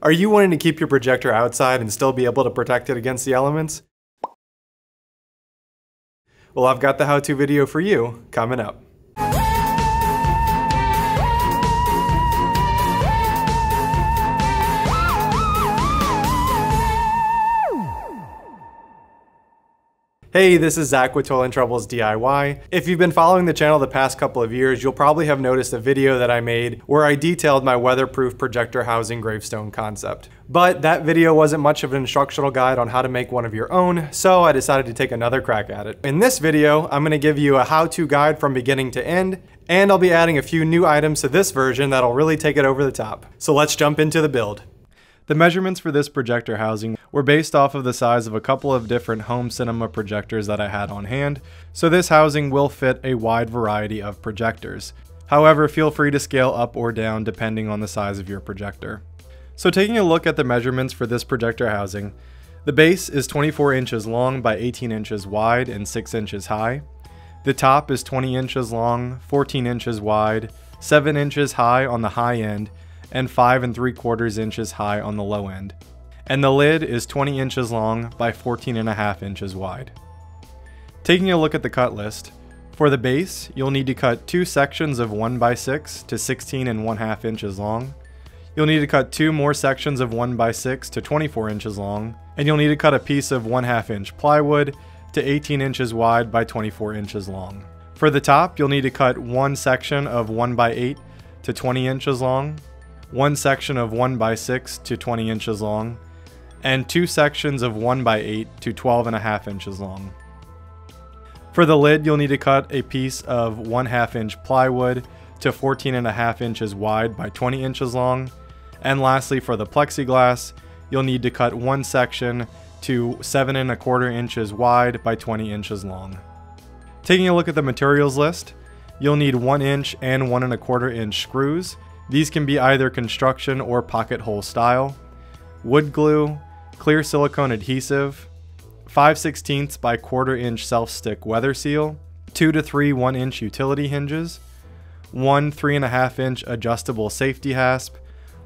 Are you wanting to keep your projector outside and still be able to protect it against the elements? Well, I've got the how-to video for you coming up. Hey, this is Zach with Toil and Trouble's DIY. If you've been following the channel the past couple of years, you'll probably have noticed a video that I made where I detailed my weatherproof projector housing gravestone concept. But that video wasn't much of an instructional guide on how to make one of your own, so I decided to take another crack at it. In this video, I'm gonna give you a how-to guide from beginning to end, and I'll be adding a few new items to this version that'll really take it over the top. So let's jump into the build. The measurements for this projector housing were based off of the size of a couple of different home cinema projectors that I had on hand, so this housing will fit a wide variety of projectors. However, feel free to scale up or down depending on the size of your projector. So taking a look at the measurements for this projector housing, the base is 24 inches long by 18 inches wide and 6 inches high. The top is 20 inches long, 14 inches wide, 7 inches high on the high end, and 5 and 3 quarters inches high on the low end. And the lid is 20 inches long by 14 and a half inches wide. Taking a look at the cut list, for the base, you'll need to cut two sections of 1 by 6 to 16 and 1 half inches long. You'll need to cut two more sections of 1 by 6 to 24 inches long, and you'll need to cut a piece of 1 half inch plywood to 18 inches wide by 24 inches long. For the top, you'll need to cut one section of 1 by 8 to 20 inches long, one section of 1 by 6 to 20 inches long, and two sections of 1 by 8 to 12 and a half inches long. For the lid, you'll need to cut a piece of 1 half inch plywood to 14 and a half inches wide by 20 inches long. And lastly, for the plexiglass, you'll need to cut one section to 7 and a quarter inches wide by 20 inches long. Taking a look at the materials list, you'll need 1 inch and 1 and a quarter inch screws these can be either construction or pocket hole style, wood glue, clear silicone adhesive, 5 16 by quarter inch self-stick weather seal, 2 to 3 1 inch utility hinges, 1 3.5 inch adjustable safety hasp,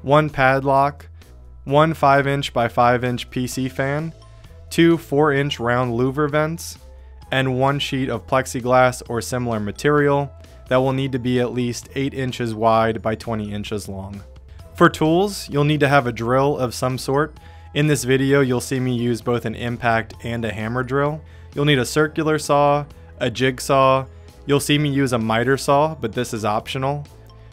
1 padlock, 1 5 inch by 5 inch PC fan, 2 4 inch round louver vents, and 1 sheet of plexiglass or similar material, that will need to be at least 8 inches wide by 20 inches long. For tools, you'll need to have a drill of some sort. In this video, you'll see me use both an impact and a hammer drill. You'll need a circular saw, a jigsaw, you'll see me use a miter saw, but this is optional.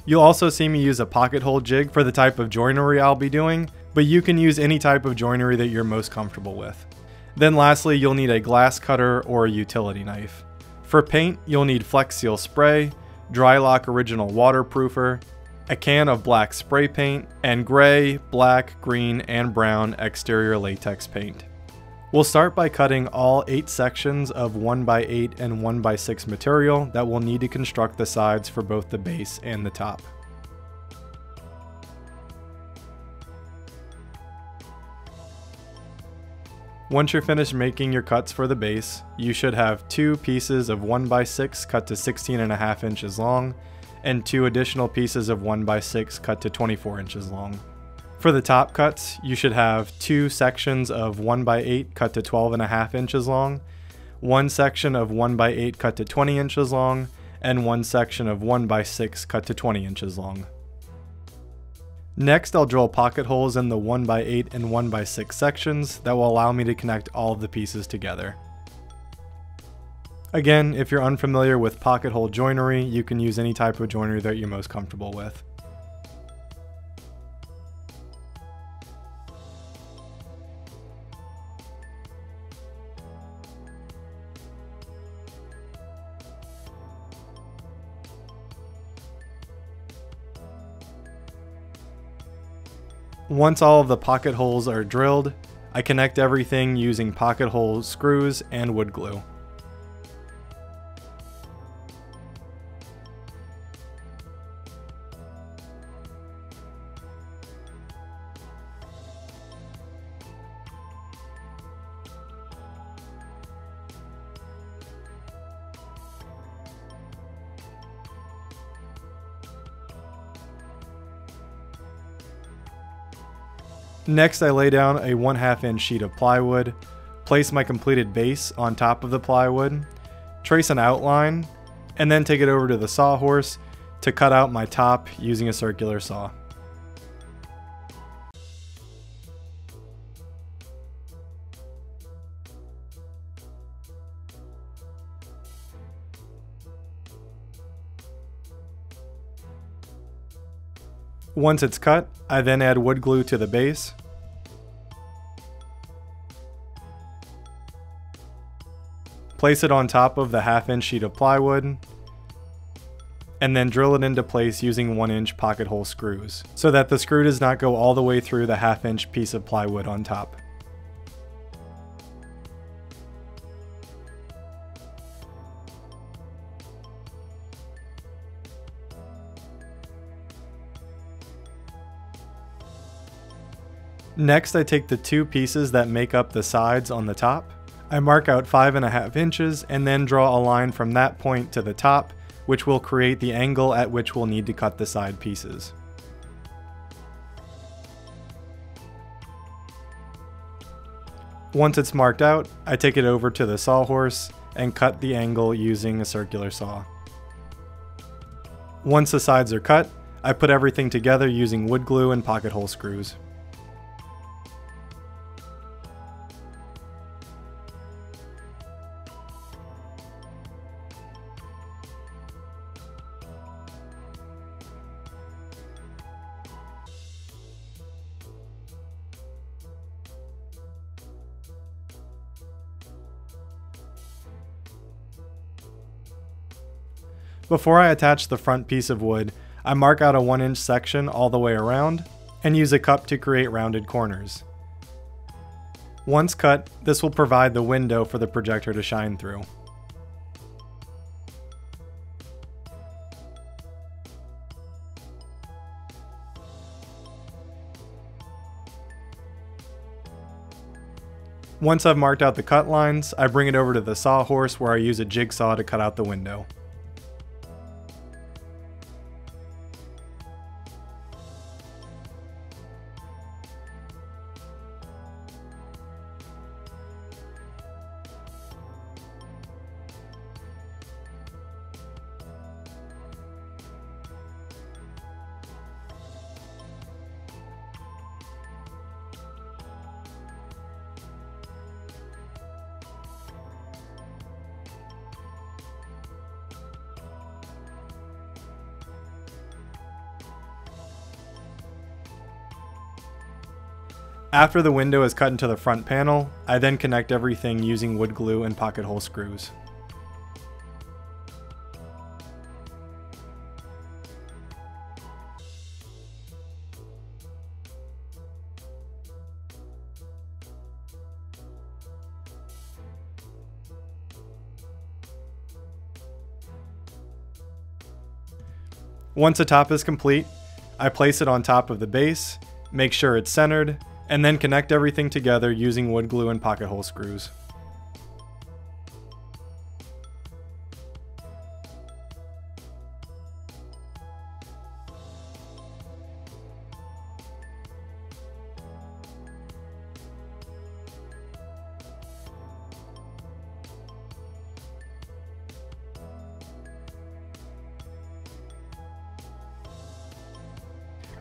You'll also see me use a pocket hole jig for the type of joinery I'll be doing, but you can use any type of joinery that you're most comfortable with. Then lastly, you'll need a glass cutter or a utility knife. For paint, you'll need Flex Seal spray, Drylok Original Waterproofer, a can of black spray paint, and gray, black, green, and brown exterior latex paint. We'll start by cutting all 8 sections of 1x8 and 1x6 material that we'll need to construct the sides for both the base and the top. Once you're finished making your cuts for the base, you should have two pieces of 1x6 cut to 16.5 inches long, and two additional pieces of 1x6 cut to 24 inches long. For the top cuts, you should have two sections of 1x8 cut to 12.5 inches long, one section of 1x8 cut to 20 inches long, and one section of 1x6 cut to 20 inches long. Next, I'll drill pocket holes in the 1x8 and 1x6 sections that will allow me to connect all of the pieces together. Again, if you're unfamiliar with pocket hole joinery, you can use any type of joinery that you're most comfortable with. Once all of the pocket holes are drilled, I connect everything using pocket hole screws and wood glue. Next, I lay down a 1 2 inch sheet of plywood, place my completed base on top of the plywood, trace an outline, and then take it over to the sawhorse to cut out my top using a circular saw. Once it's cut, I then add wood glue to the base. Place it on top of the half inch sheet of plywood, and then drill it into place using 1 inch pocket hole screws, so that the screw does not go all the way through the half inch piece of plywood on top. Next, I take the two pieces that make up the sides on the top. I mark out five and a half inches and then draw a line from that point to the top, which will create the angle at which we'll need to cut the side pieces. Once it's marked out, I take it over to the sawhorse and cut the angle using a circular saw. Once the sides are cut, I put everything together using wood glue and pocket hole screws. Before I attach the front piece of wood, I mark out a 1 inch section all the way around and use a cup to create rounded corners. Once cut, this will provide the window for the projector to shine through. Once I've marked out the cut lines, I bring it over to the sawhorse where I use a jigsaw to cut out the window. After the window is cut into the front panel, I then connect everything using wood glue and pocket hole screws. Once the top is complete, I place it on top of the base, make sure it's centered, and then connect everything together using wood glue and pocket hole screws.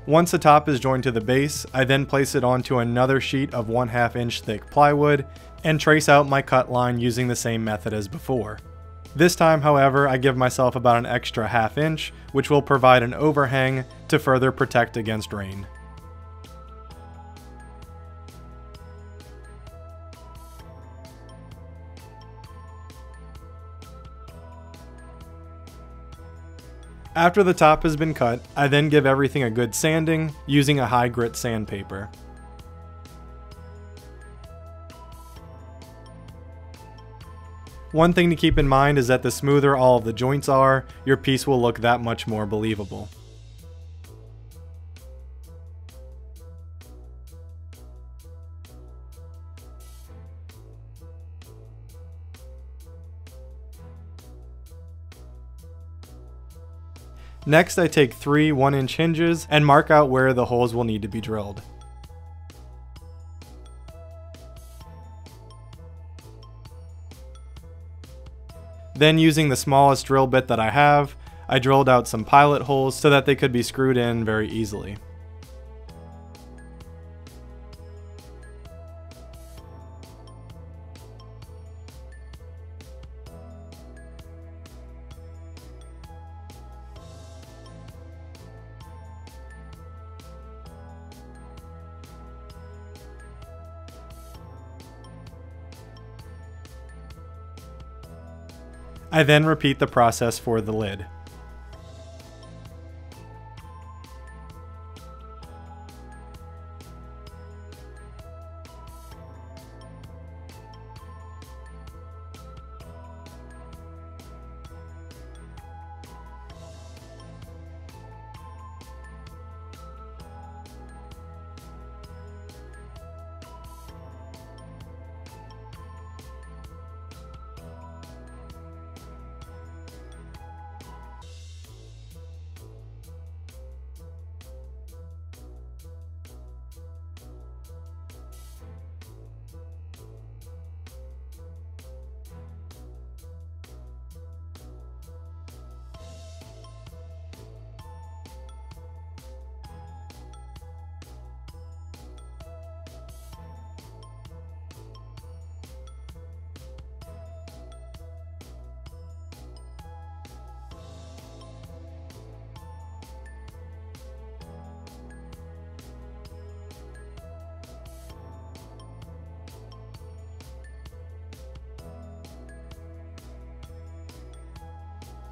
Once the top is joined to the base, I then place it onto another sheet of 1 2 inch thick plywood and trace out my cut line using the same method as before. This time, however, I give myself about an extra half inch, which will provide an overhang to further protect against rain. After the top has been cut, I then give everything a good sanding using a high grit sandpaper. One thing to keep in mind is that the smoother all of the joints are, your piece will look that much more believable. Next, I take three 1-inch hinges and mark out where the holes will need to be drilled. Then using the smallest drill bit that I have, I drilled out some pilot holes so that they could be screwed in very easily. I then repeat the process for the lid.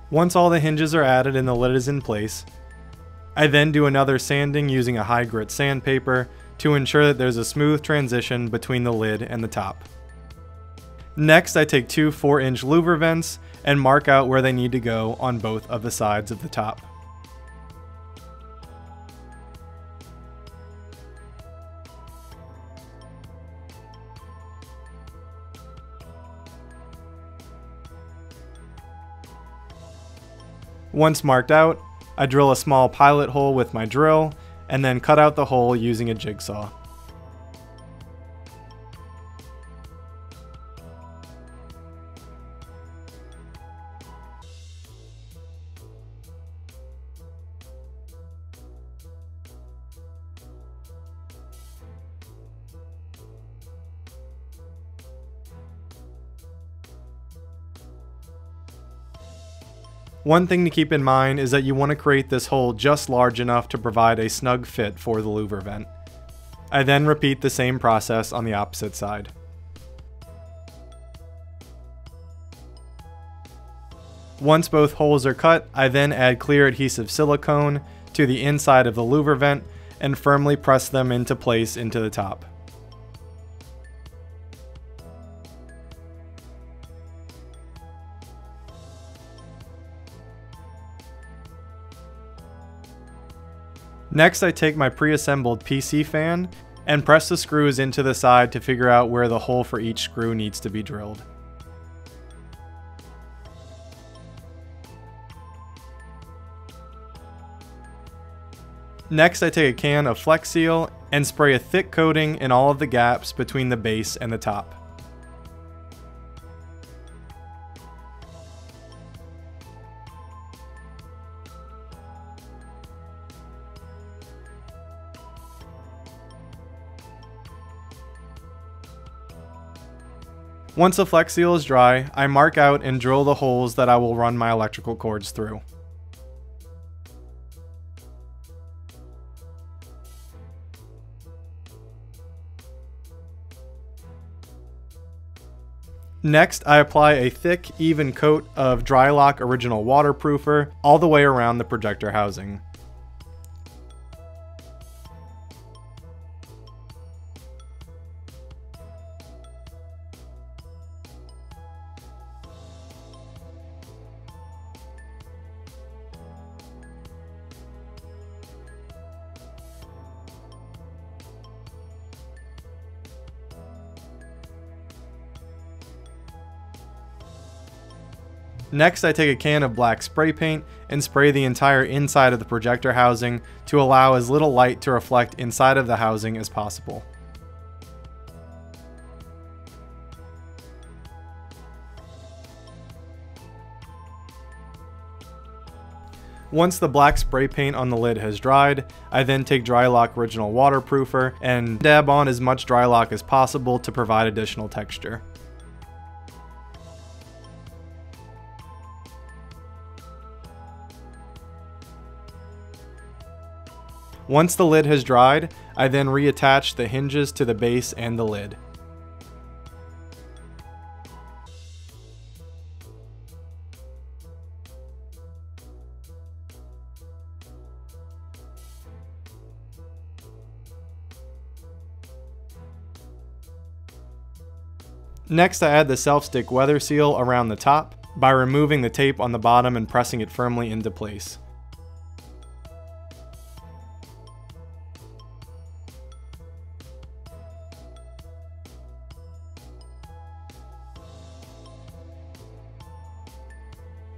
Once all the hinges are added and the lid is in place, I then do another sanding using a high grit sandpaper to ensure that there's a smooth transition between the lid and the top. Next, I take two 4 inch louver vents and mark out where they need to go on both of the sides of the top. Once marked out, I drill a small pilot hole with my drill, and then cut out the hole using a jigsaw. One thing to keep in mind is that you want to create this hole just large enough to provide a snug fit for the louver vent. I then repeat the same process on the opposite side. Once both holes are cut, I then add clear adhesive silicone to the inside of the louver vent and firmly press them into place into the top. Next I take my pre-assembled PC fan and press the screws into the side to figure out where the hole for each screw needs to be drilled. Next I take a can of Flex Seal and spray a thick coating in all of the gaps between the base and the top. Once the Flex Seal is dry, I mark out and drill the holes that I will run my electrical cords through. Next, I apply a thick, even coat of Drylok Original Waterproofer all the way around the projector housing. Next, I take a can of black spray paint and spray the entire inside of the projector housing to allow as little light to reflect inside of the housing as possible. Once the black spray paint on the lid has dried, I then take Drylok Original Waterproofer and dab on as much Drylok as possible to provide additional texture. Once the lid has dried, I then reattach the hinges to the base and the lid. Next I add the self-stick weather seal around the top by removing the tape on the bottom and pressing it firmly into place.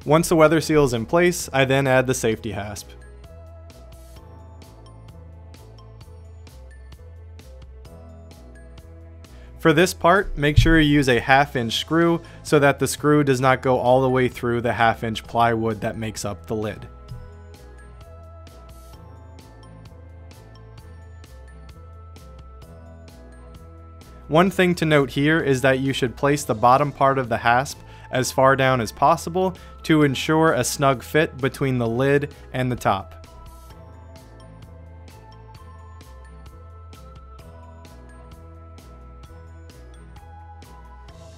Once the weather seal is in place, I then add the safety hasp. For this part, make sure you use a half inch screw so that the screw does not go all the way through the half inch plywood that makes up the lid. One thing to note here is that you should place the bottom part of the hasp as far down as possible to ensure a snug fit between the lid and the top.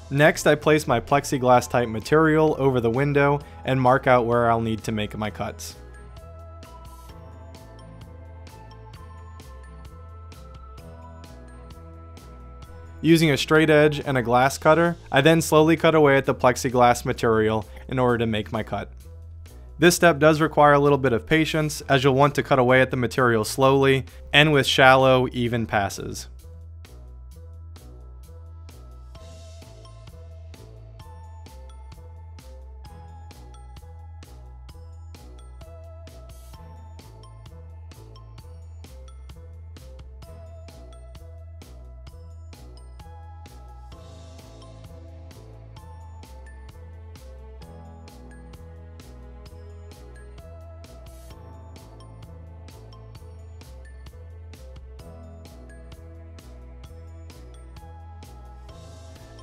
Next, I place my plexiglass type material over the window and mark out where I'll need to make my cuts. Using a straight edge and a glass cutter, I then slowly cut away at the plexiglass material in order to make my cut. This step does require a little bit of patience as you'll want to cut away at the material slowly and with shallow, even passes.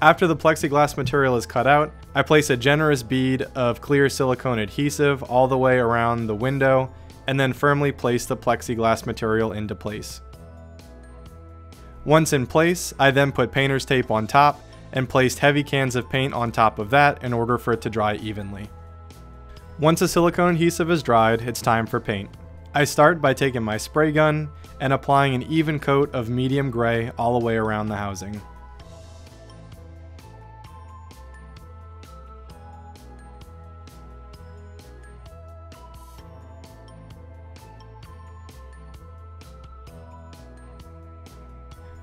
After the plexiglass material is cut out, I place a generous bead of clear silicone adhesive all the way around the window and then firmly place the plexiglass material into place. Once in place, I then put painter's tape on top and placed heavy cans of paint on top of that in order for it to dry evenly. Once the silicone adhesive is dried, it's time for paint. I start by taking my spray gun and applying an even coat of medium gray all the way around the housing.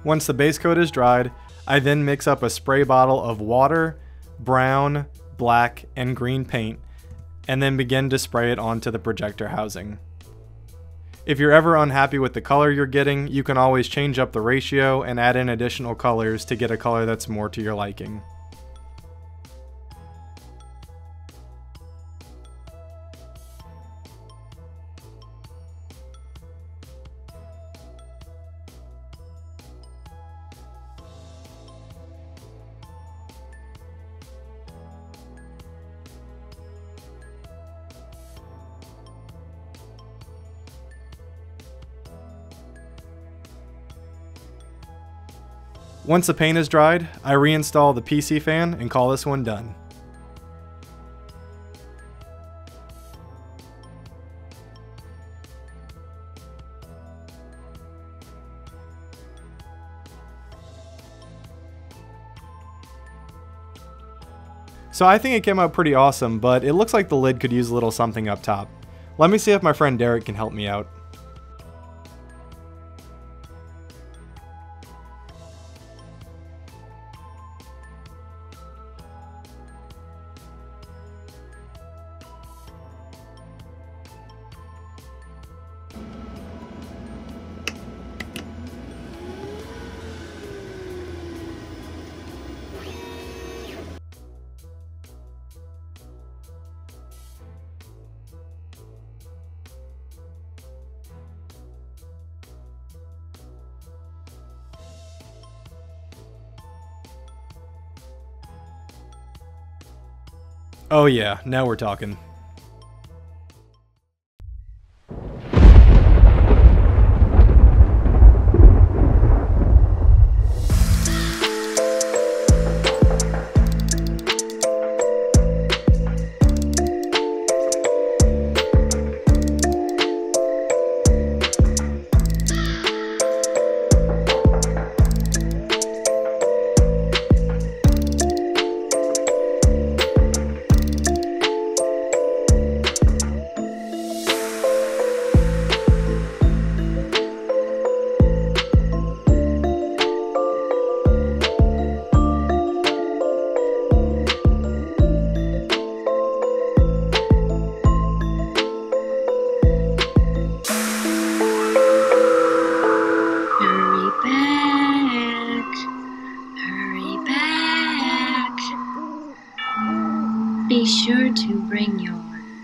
Once the base coat is dried, I then mix up a spray bottle of water, brown, black, and green paint, and then begin to spray it onto the projector housing. If you're ever unhappy with the color you're getting, you can always change up the ratio and add in additional colors to get a color that's more to your liking. Once the paint is dried, I reinstall the PC fan and call this one done. So I think it came out pretty awesome, but it looks like the lid could use a little something up top. Let me see if my friend Derek can help me out. Oh yeah, now we're talking.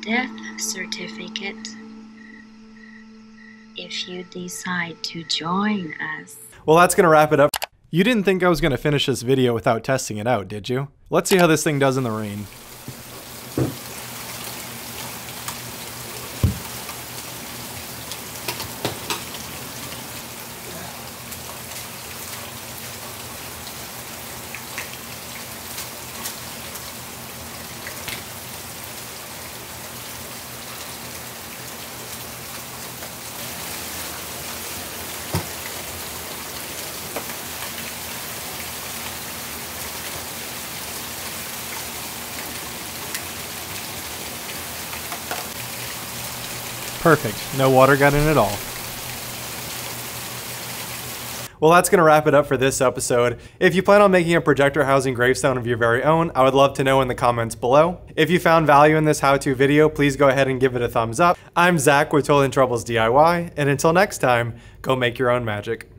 Death certificate if you decide to join us. Well, that's gonna wrap it up. You didn't think I was gonna finish this video without testing it out, did you? Let's see how this thing does in the rain. Perfect. No water got in at all. Well, that's going to wrap it up for this episode. If you plan on making a projector housing gravestone of your very own, I would love to know in the comments below. If you found value in this how-to video, please go ahead and give it a thumbs up. I'm Zach with Toil and Trouble's DIY, and until next time, go make your own magic.